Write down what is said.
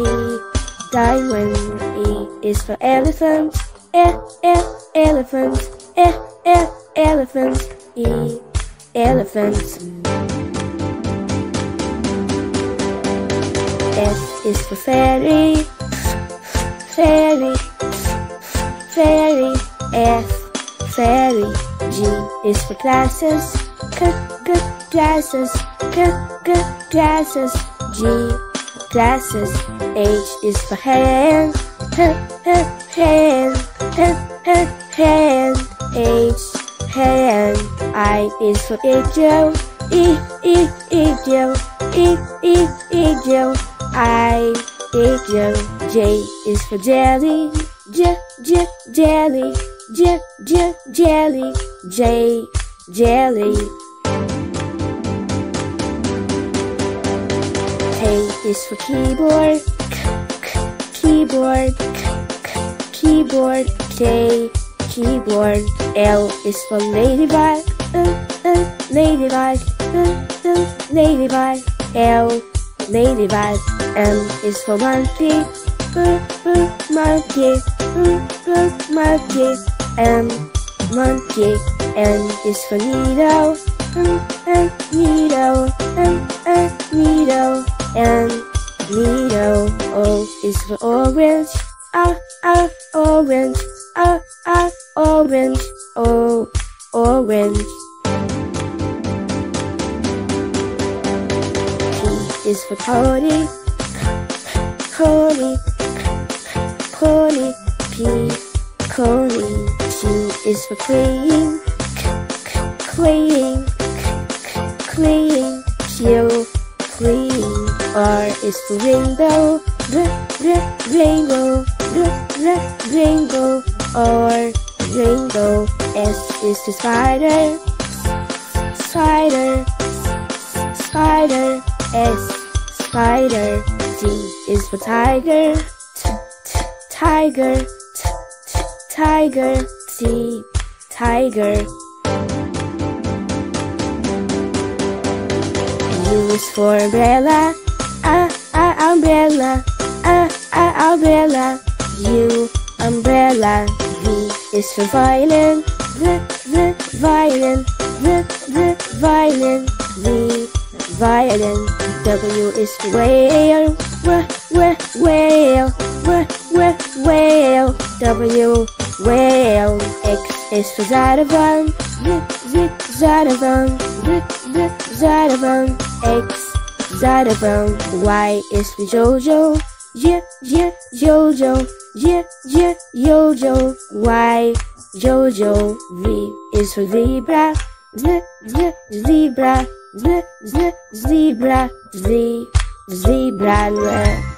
D, diamond. E is for elephant. E, e, elephant. E, e. E. F is for fairy. Fairy. Fairy. F, fairy. G is for glasses. G, g, glasses. G, g, glasses. G, glasses. H is for hand. H, h, hand. H, h, hand. H, hand. I is for eagle. E, e, eagle. E, e, eagle. I, eagle. J is for jelly. J, j, jelly. J, j, jelly. J, jelly. K is for keyboard. K, k, keyboard. K, k, keyboard. K, keyboard. L is for ladybug. Uh, uh, ladybug. Uh, uh, ladybug. L, ladybug. M is for monkey. Uh, uh, monkey. Uh, uh, monkey. M, monkey. N is for needle. Uh, uh, needle. Uh, uh, needle. And needle. O is for orange. Ah, ah, orange. Ah, ah, orange. O, orange. P is for pony. Pony. Pony. P, pony. Q is for clean. Clean. Clean. Q, clean. R is for rainbow. R, r, rainbow. R, r, rainbow. R, rainbow. S is for spider. Spider. Spider. S, spider. T is for tiger. T, t, tiger. T, t, tiger. T, tiger. U for umbrella. Ah, ah, umbrella. Ah, ah, umbrella. U, umbrella. V is for violin. V, v, violin. V, v, violin. V, violin. W is for whale. W, w, whale. W, w, whale. W, whale. X is for xylophone. Z, z, xylophone. Z, z, xylophone. X, xylophone. Y is for Jojo. J, J, Jojo. J, J, Jojo. Y, Jojo. V is for zebra. Z, z, zebra. Z, z, zebra. Z, zebra.